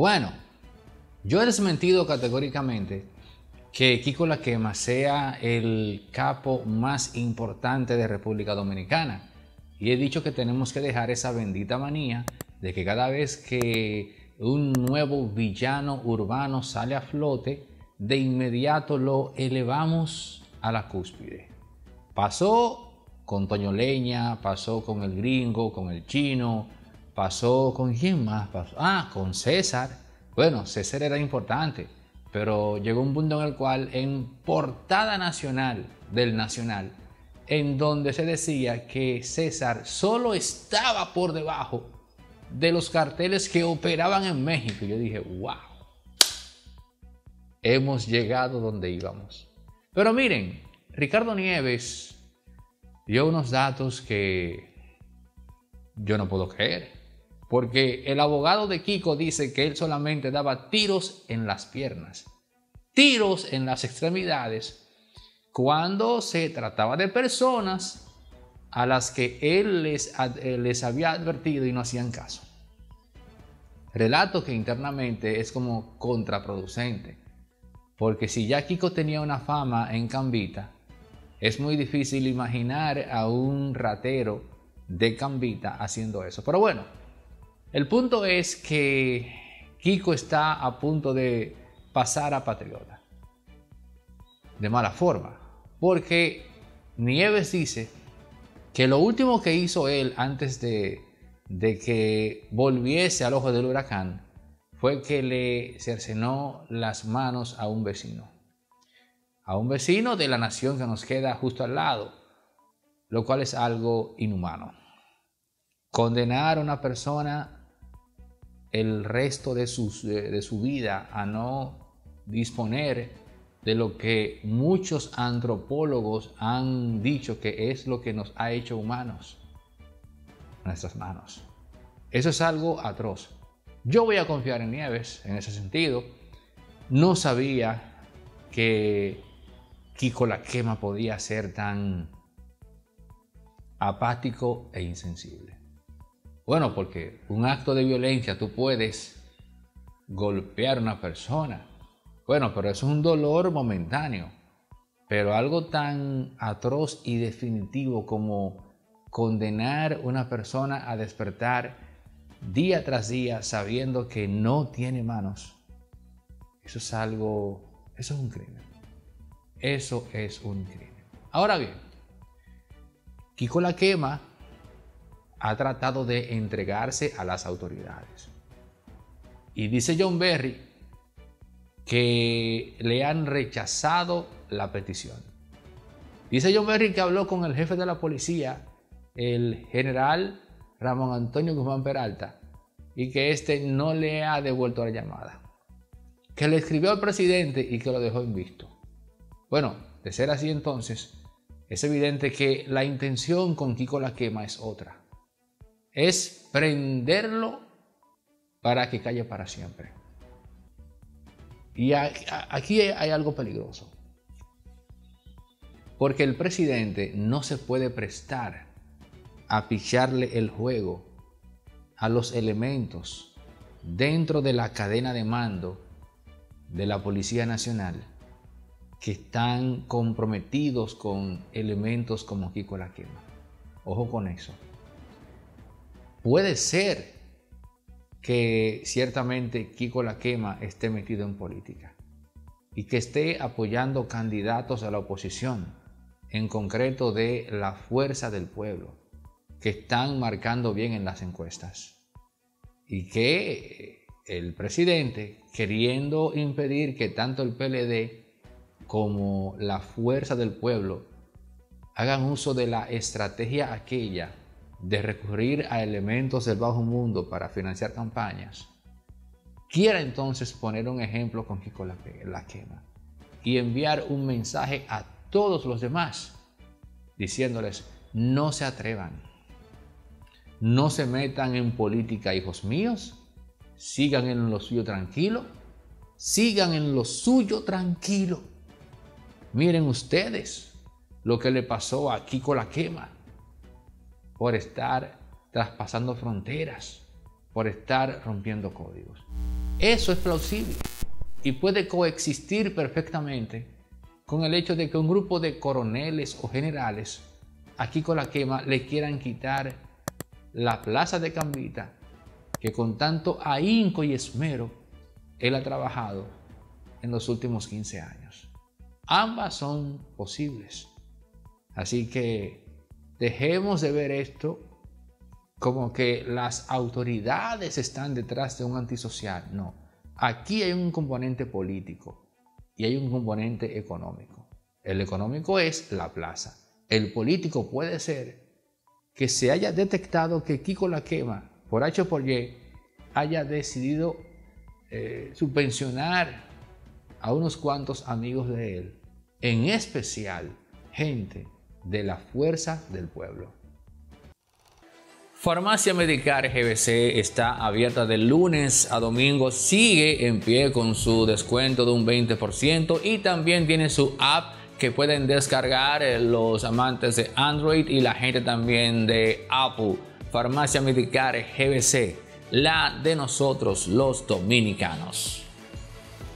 Bueno, yo he desmentido categóricamente que Kiko La Quema sea el capo más importante de República Dominicana. Y he dicho que tenemos que dejar esa bendita manía de que cada vez que un nuevo villano urbano sale a flote, de inmediato lo elevamos a la cúspide. Pasó con Toño Leña, pasó con el gringo, con el chino, pasó con quién más, ah, con César. Bueno, César era importante, pero llegó un punto en el cual en portada nacional del Nacional, en donde se decía que César solo estaba por debajo de los carteles que operaban en México. Yo dije, wow, hemos llegado donde íbamos. Pero miren, Ricardo Nieves dio unos datos que yo no puedo creer. Porque el abogado de Kiko dice que él solamente daba tiros en las piernas, tiros en las extremidades, cuando se trataba de personas a las que él les, eh, les había advertido y no hacían caso. Relato que internamente es como contraproducente, porque si ya Kiko tenía una fama en Cambita, es muy difícil imaginar a un ratero de Cambita haciendo eso. Pero bueno, el punto es que Kiko está a punto de pasar a Patriota. De mala forma. Porque Nieves dice que lo último que hizo él antes de, de que volviese al ojo del huracán fue que le cercenó las manos a un vecino. A un vecino de la nación que nos queda justo al lado. Lo cual es algo inhumano. Condenar a una persona el resto de, de, su vida a no disponer de lo que muchos antropólogos han dicho que es lo que nos ha hecho humanos, nuestras manos. Eso es algo atroz. Yo voy a confiar en Nieves en ese sentido. No sabía que Kiko la quema podía ser tan apático e insensible. Bueno, porque un acto de violencia tú puedes golpear a una persona. Bueno, pero eso es un dolor momentáneo. Pero algo tan atroz y definitivo como condenar una persona a despertar día tras día sabiendo que no tiene manos, eso es algo, eso es un crimen. Eso es un crimen. Ahora bien, Kiko la quema ha tratado de entregarse a las autoridades. Y dice John Berry que le han rechazado la petición. Dice John Berry que habló con el jefe de la policía, el general Ramón Antonio Guzmán Peralta, y que éste no le ha devuelto la llamada. Que le escribió al presidente y que lo dejó invisto. Bueno, de ser así entonces, es evidente que la intención con Kiko la quema es otra es prenderlo para que calle para siempre. Y aquí hay algo peligroso. Porque el presidente no se puede prestar a picharle el juego a los elementos dentro de la cadena de mando de la Policía Nacional que están comprometidos con elementos como Kiko La. Ojo con eso. Puede ser que ciertamente Kiko La Quema esté metido en política y que esté apoyando candidatos a la oposición, en concreto de la fuerza del pueblo, que están marcando bien en las encuestas. Y que el presidente, queriendo impedir que tanto el PLD como la fuerza del pueblo hagan uso de la estrategia aquella de recurrir a elementos del bajo mundo para financiar campañas, quiera entonces poner un ejemplo con Kiko la, la quema y enviar un mensaje a todos los demás diciéndoles, no se atrevan, no se metan en política, hijos míos, sigan en lo suyo tranquilo, sigan en lo suyo tranquilo. Miren ustedes lo que le pasó a Kiko la quema por estar traspasando fronteras, por estar rompiendo códigos. Eso es plausible y puede coexistir perfectamente con el hecho de que un grupo de coroneles o generales aquí con la quema le quieran quitar la plaza de Cambita que con tanto ahínco y esmero él ha trabajado en los últimos 15 años. Ambas son posibles. Así que dejemos de ver esto como que las autoridades están detrás de un antisocial. No, aquí hay un componente político y hay un componente económico. El económico es la plaza. El político puede ser que se haya detectado que Kiko la quema por H o por Y haya decidido eh, subvencionar a unos cuantos amigos de él, en especial gente de la fuerza del pueblo. Farmacia Medicar GBC está abierta de lunes a domingo, sigue en pie con su descuento de un 20% y también tiene su app que pueden descargar eh, los amantes de Android y la gente también de Apple. Farmacia Medicar GBC, la de nosotros los dominicanos.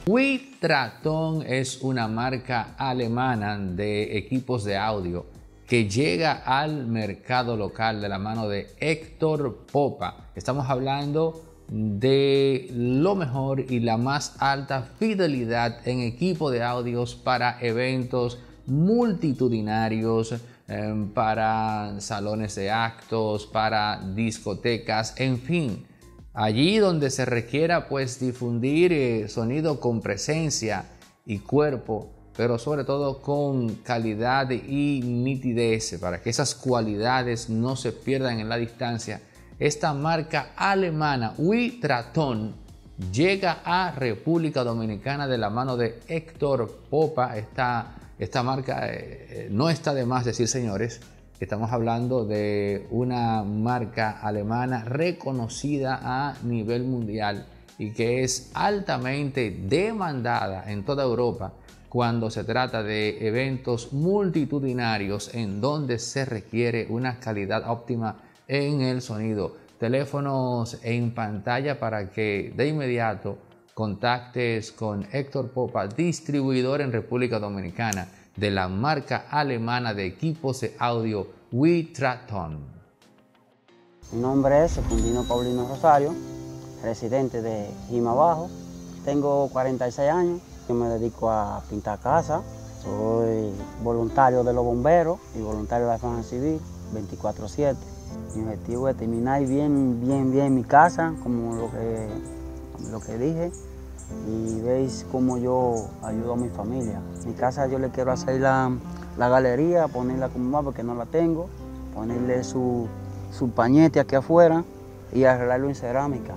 Witraton es una marca alemana de equipos de audio que llega al mercado local de la mano de Héctor Popa. Estamos hablando de lo mejor y la más alta fidelidad en equipo de audios para eventos multitudinarios, em, para salones de actos, para discotecas, en fin, allí donde se requiera pues difundir eh, sonido con presencia y cuerpo pero sobre todo con calidad y nitidez, para que esas cualidades no se pierdan en la distancia. Esta marca alemana Witraton llega a República Dominicana de la mano de Héctor Popa. Esta, esta marca eh, eh, no está de más decir, señores, estamos hablando de una marca alemana reconocida a nivel mundial y que es altamente demandada en toda Europa cuando se trata de eventos multitudinarios en donde se requiere una calidad óptima en el sonido. Teléfonos en pantalla para que de inmediato contactes con Héctor Popa, distribuidor en República Dominicana de la marca alemana de equipos de audio Witraton. Mi nombre es Secundino Paulino Rosario, residente de Jima Bajo. Tengo 46 años yo me dedico a pintar casa, soy voluntario de los bomberos y voluntario de la Defensa Civil 24-7. Mi objetivo es terminar bien, bien, bien mi casa, como lo que, lo que dije, y veis cómo yo ayudo a mi familia. Mi casa yo le quiero hacer la, galería, ponerla como más porque no la tengo, ponerle su, su pañete aquí afuera y arreglarlo en cerámica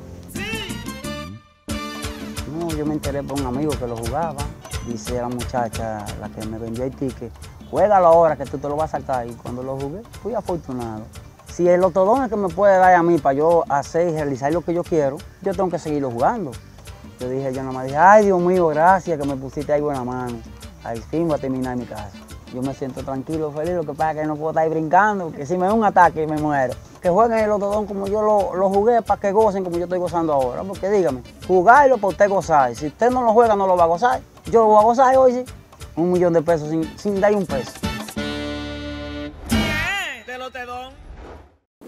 yo me enteré por un amigo que lo jugaba. Dice la muchacha, la que me vendió el ticket, juégalo ahora que tú te lo vas a saltar. Y cuando lo jugué, fui afortunado. Si el otodón que me puede dar a mí para yo hacer y realizar lo que yo quiero, yo tengo que seguirlo jugando. Yo dije, yo nada más dije, ay Dios mío, gracias que me pusiste ahí buena mano. Al fin voy a terminar mi casa. Yo me siento tranquilo, feliz, lo que pasa es que no puedo estar ahí brincando, que si me da un ataque me muero que jueguen el otodón como yo lo, jugué para que gocen como yo estoy gozando ahora. Porque dígame, jugarlo para usted gozar. Si usted no lo juega, no lo va a gozar. Yo lo voy a gozar hoy. Un millón de pesos sin, sin dar un peso.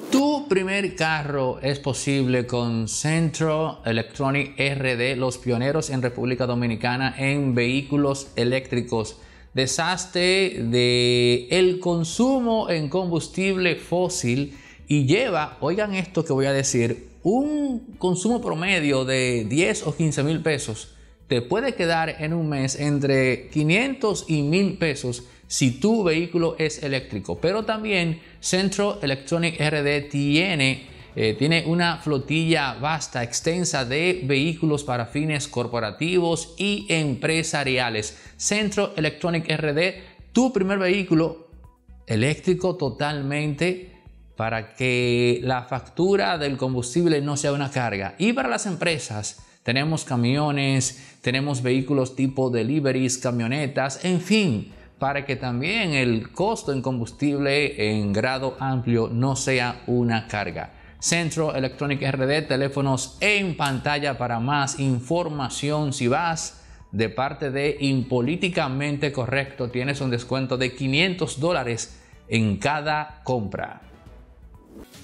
Tu primer carro es posible con Centro Electronic RD, los pioneros en República Dominicana en vehículos eléctricos. Desastre de el consumo en combustible fósil y lleva, oigan esto que voy a decir, un consumo promedio de 10 o 15 mil pesos, te puede quedar en un mes entre 500 y 1000 pesos si tu vehículo es eléctrico. Pero también Centro Electronic RD tiene, eh, tiene una flotilla vasta, extensa de vehículos para fines corporativos y empresariales. Centro Electronic RD, tu primer vehículo eléctrico totalmente para que la factura del combustible no sea una carga. Y para las empresas, tenemos camiones, tenemos vehículos tipo deliveries, camionetas, en fin, para que también el costo en combustible en grado amplio no sea una carga. Centro Electronic RD, teléfonos en pantalla para más información. Si vas de parte de Impolíticamente Correcto, tienes un descuento de 500 dólares en cada compra.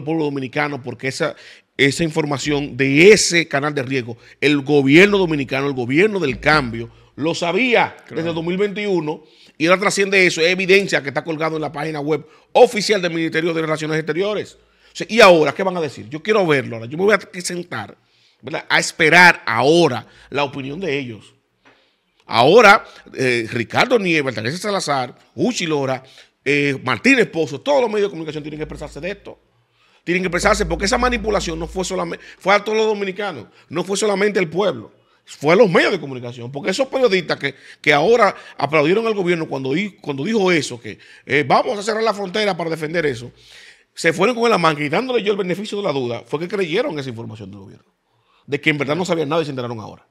El pueblo dominicano porque esa, esa información de ese canal de riesgo, el gobierno dominicano, el gobierno del cambio, lo sabía desde el 2021 y ahora trasciende eso, es evidencia que está colgado en la página web oficial del Ministerio de Relaciones Exteriores. y ahora, ¿qué van a decir? Yo quiero verlo ahora, yo me voy a sentar a esperar ahora la opinión de ellos. Ahora, eh, Ricardo Nieves, Teresa Salazar, Uchi Lora, eh, Martínez Pozo, todos los medios de comunicación tienen que expresarse de esto tienen que expresarse porque esa manipulación no fue solamente, fue a todos los dominicanos, no fue solamente el pueblo, fue a los medios de comunicación, porque esos periodistas que, que ahora aplaudieron al gobierno cuando, cuando dijo eso, que eh, vamos a cerrar la frontera para defender eso, se fueron con la manga y dándole yo el beneficio de la duda, fue que creyeron esa información del gobierno, de que en verdad no sabían nada y se enteraron ahora.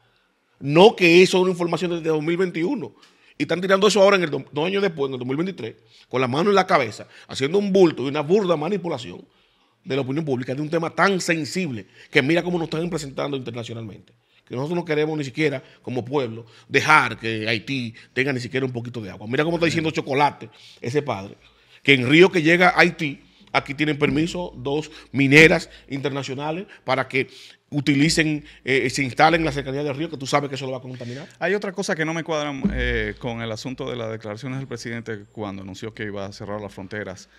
No que eso es una información desde 2021. Y están tirando eso ahora en el dos años después, en el 2023, con la mano en la cabeza, haciendo un bulto y una burda manipulación de la opinión pública de un tema tan sensible que mira cómo nos están presentando internacionalmente. Que nosotros no queremos ni siquiera, como pueblo, dejar que Haití tenga ni siquiera un poquito de agua. Mira cómo está diciendo Chocolate, ese padre, que en río que llega a Haití, aquí tienen permiso dos mineras internacionales para que utilicen, eh, se instalen en la cercanía del río, que tú sabes que eso lo va a contaminar. Hay otra cosa que no me cuadra eh, con el asunto de las declaraciones del presidente cuando anunció que iba a cerrar las fronteras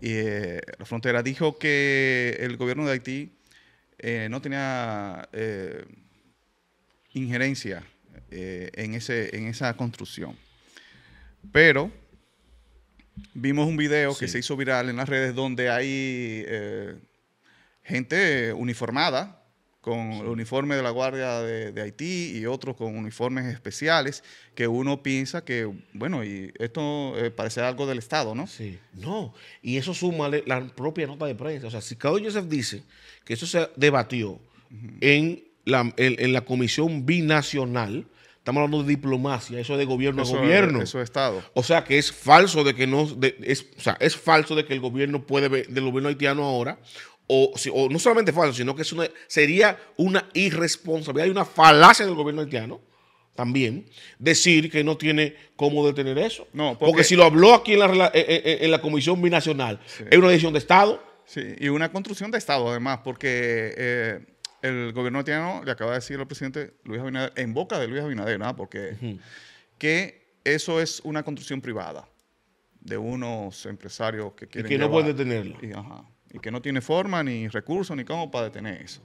y, eh, la frontera, dijo que el gobierno de Haití eh, no tenía injerencia en, ese, en esa construcción. Pero vimos un video que se hizo viral en las redes donde hay gente uniformada con el uniforme de la Guardia de, Haití y otros con uniformes especiales, que uno piensa que, bueno, y esto eh, parece algo del Estado, ¿no? Sí, no, y eso suma la propia nota de prensa. O sea, si Cado Joseph dice que eso se debatió en, la, en, la comisión binacional, estamos hablando de diplomacia, eso es de gobierno a gobierno. eso es Estado. O sea que es falso de que no, es, o sea, es falso de que el gobierno puede, del gobierno haitiano ahora, o, no solamente falso, sino que sería una irresponsabilidad y una falacia del gobierno haitiano también decir que no tiene cómo detener eso. No, porque, si lo habló aquí en la, eh, eh, en la Comisión Binacional, es una decisión de Estado. Sí, y una construcción de Estado además, porque eh, el gobierno haitiano le acaba de decir al presidente Luis Abinader, en boca de Luis Abinader, ¿no? porque que eso es una construcción privada de unos empresarios que quieren... Y que no puede detenerlo. Y, ajá y que no tiene forma, ni recursos, ni cómo para detener eso,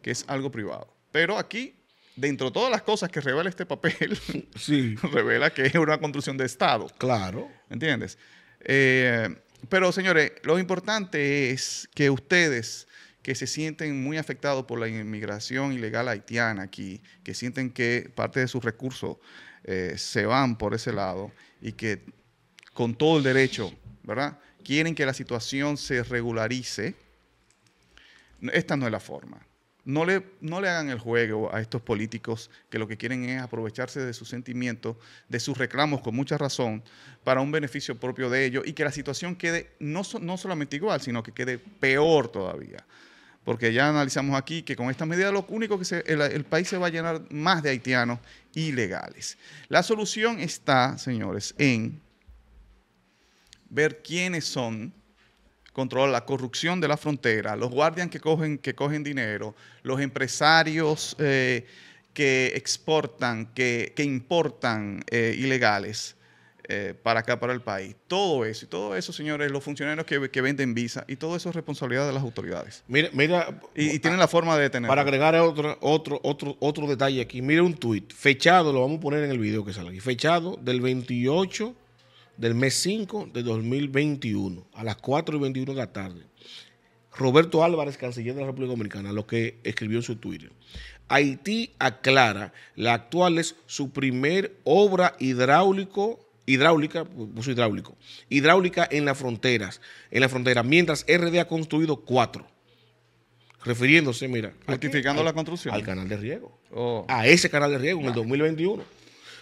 que es algo privado. Pero aquí, dentro de todas las cosas que revela este papel, sí. revela que es una construcción de Estado. Claro. ¿Entiendes? Eh, pero, señores, lo importante es que ustedes que se sienten muy afectados por la inmigración ilegal haitiana aquí, que sienten que parte de sus recursos eh, se van por ese lado y que con todo el derecho, ¿verdad? quieren que la situación se regularice, esta no es la forma. No le, no le hagan el juego a estos políticos que lo que quieren es aprovecharse de sus sentimientos, de sus reclamos con mucha razón, para un beneficio propio de ellos y que la situación quede no, no solamente igual, sino que quede peor todavía. Porque ya analizamos aquí que con esta medida lo único que el, el país se va a llenar más de haitianos ilegales. La solución está, señores, en ver quiénes son controlar la corrupción de la frontera, los guardias que cogen, que cogen dinero, los empresarios eh, que exportan, que, importan eh, ilegales eh, para acá, para el país. Todo eso, y todo eso, señores, los funcionarios que, venden visa, y todo eso es responsabilidad de las autoridades. Mira, mira y, tienen la forma de detener. Para agregar otro, otro, otro, otro detalle aquí, mire un tuit, fechado, lo vamos a poner en el video que sale aquí, fechado del 28 del mes 5 de 2021, a las 4 y 21 de la tarde. Roberto Álvarez, canciller de la República Dominicana, lo que escribió en su Twitter. Haití aclara, la actual es su primer obra hidráulico, hidráulica, puso hidráulico, hidráulica en las fronteras, en la frontera, mientras RD ha construido cuatro. Refiriéndose, mira. Justificando la construcción. Al canal de riego. Oh. A ese canal de riego en el 2021.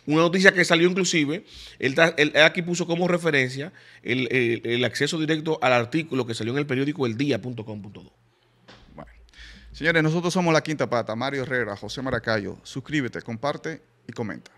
Una noticia que salió inclusive, él, aquí puso como referencia el, acceso directo al artículo que salió en el periódico eldía.com.do. Bueno, señores, nosotros somos La Quinta Pata, Mario Herrera, José Maracayo. Suscríbete, comparte y comenta.